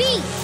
beat.